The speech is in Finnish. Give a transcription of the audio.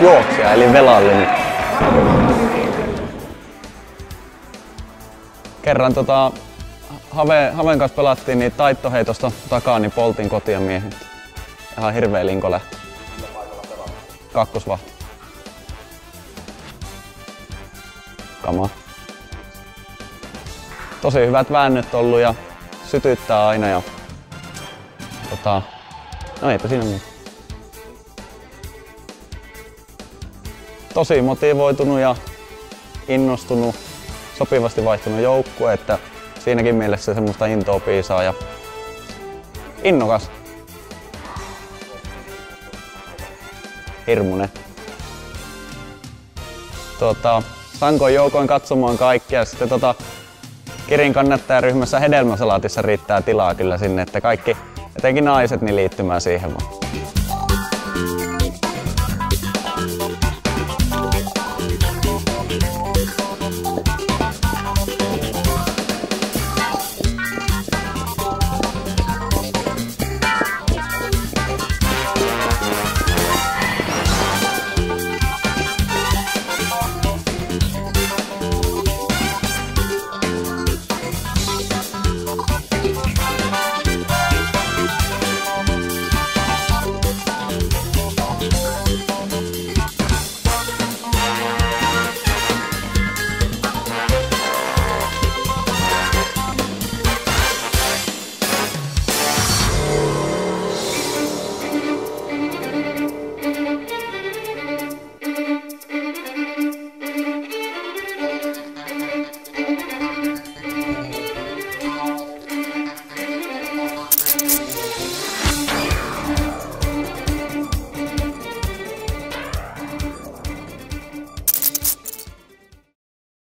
juoksija eli velallinen. Kerran tota, Have, Haven kanssa pelattiin niin taittoheitosta takaa, niin poltin kotia miehet. Ihan hirveä linko lähti. Kakkosvahti. Kama. Tosi hyvät väännöt ollut ja sytyttää aina ja tota, no eipä siinä muuta. Tosi motivoitunut ja innostunut, sopivasti vaihtunut joukkue, että siinäkin mielessä semmoista intoa piisaa ja innokas. Hirmunen. Tota, Sankoin joukoin katsomaan kaikkea. Sitten tota, Kirin kannattajaryhmässä hedelmäsalaatissa riittää tilaa kyllä sinne, että kaikki, etenkin naiset, niin liittymään siihen.